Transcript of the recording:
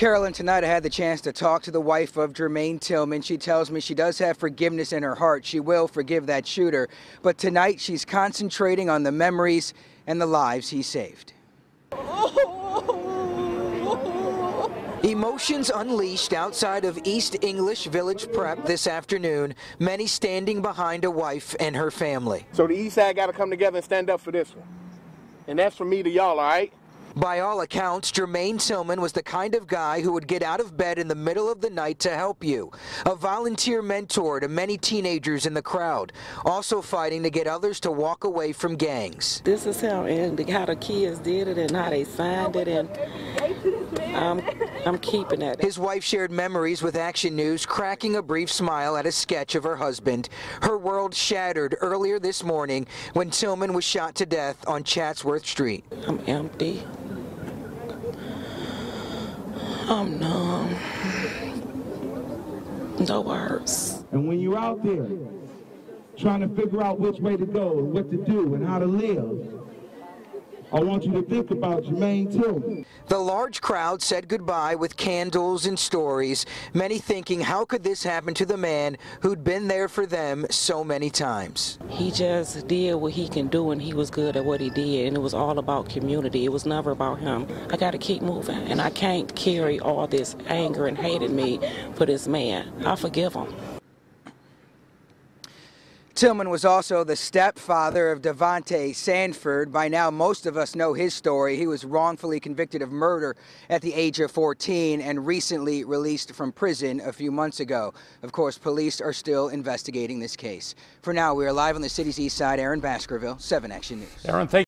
Carolyn, tonight I had the chance to talk to the wife of Jeremaine Tilmon. She tells me she does have forgiveness in her heart. She will forgive that shooter. But tonight she's concentrating on the memories and the lives he saved. Emotions unleashed outside of East English Village Prep this afternoon, many standing behind a wife and her family. So the East Side got to come together and stand up for this one. And that's from me to y'all, all right? By all accounts, Jeremaine Tilmon was the kind of guy who would get out of bed in the middle of the night to help you. A volunteer mentor to many teenagers in the crowd, also fighting to get others to walk away from gangs. This is how and how the kids did it and how they signed it and I'm, I'm keeping it. His wife shared memories with Action News, cracking a brief smile at a sketch of her husband. Her world shattered earlier this morning when Tilmon was shot to death on Chatsworth Street. I'm empty. I'm numb. No words. And when you're out there trying to figure out which way to go and what to do and how to live, I want you to think about Jeremaine Tilmon. The large crowd said goodbye with candles and stories, many thinking how could this happen to the man who'd been there for them so many times. He just did what he can do and he was good at what he did and it was all about community. It was never about him. I got to keep moving and I can't carry all this anger and hate in me for this man. I forgive him. Tilmon was also the stepfather of Davontae Sanford. By now, most of us know his story. He was wrongfully convicted of murder at the age of 14 and recently released from prison a few months ago. Of course, police are still investigating this case. For now, we are live on the city's east side. Aaron Baskerville, 7 Action News. Aaron, thank